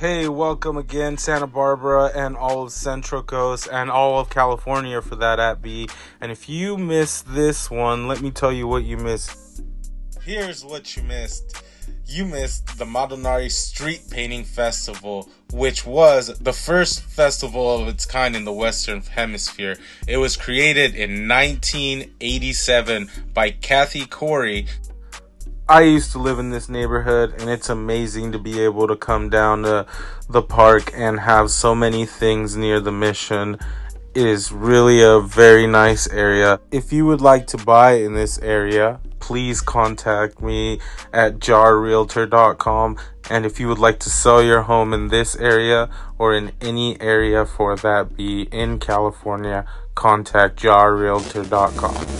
Hey, welcome again, Santa Barbara and all of Central Coast and all of California for that at B. And if you missed this one, let me tell you what you missed. Here's what you missed. You missed the Madonnari Street Painting Festival, which was the first festival of its kind in the Western Hemisphere. It was created in 1987 by Kathy Corey I used to live in this neighborhood, and it's amazing to be able to come down to the park and have so many things near the mission. It is really a very nice area. If you would like to buy in this area, please contact me at jarrealtor.com. And if you would like to sell your home in this area or in any area for that be in California, contact jarrealtor.com.